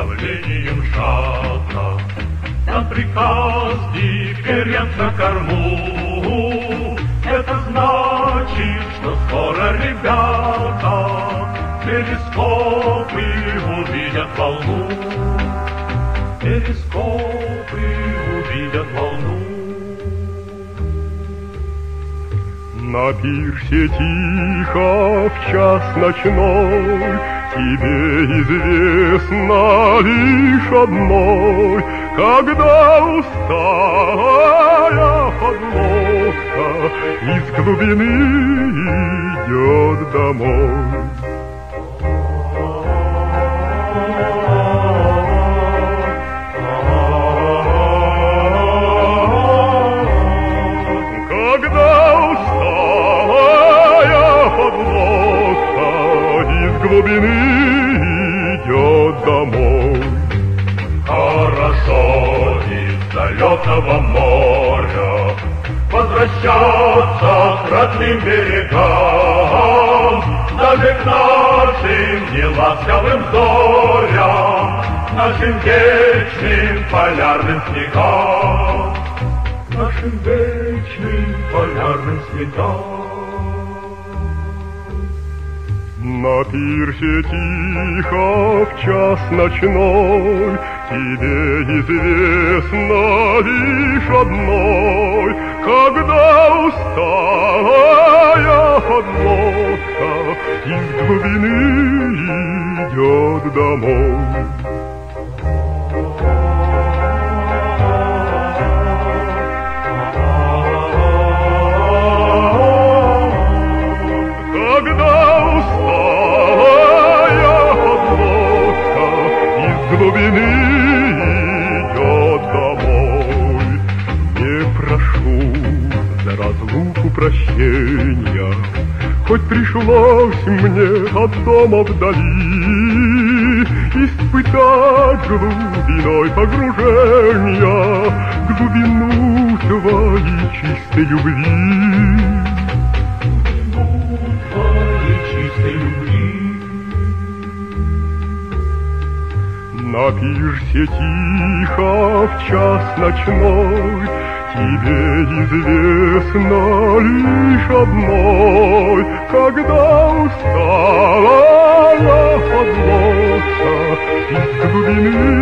давлением шата. На приказ перьям на корму, это значит, что скоро ребята телескопы увидят волну. Телескопы увидят волну. На пирсе тихо в час ночной Тебе известно лишь одной, Когда усталая подлодка Из глубины идет домой. Когда идет домой. Хорошо из далекого моря Возвращаться к родным берегам Даже к нашим неласковым зорям Нашим вечным полярным снегам Нашим вечным полярным снегам На пирсе тихо в час ночной Тебе известно лишь одной, Когда усталая подлодка Из глубины идет домой. Когда усталая подлодка из глубины идет домой, Не прошу за разлуку прощения, Хоть пришлось мне от дома вдали Испытать глубиной погружения Глубину твоей чистой любви. Напишься тихо в час ночной, Тебе известно лишь одной, Когда устала я подлоса из глубины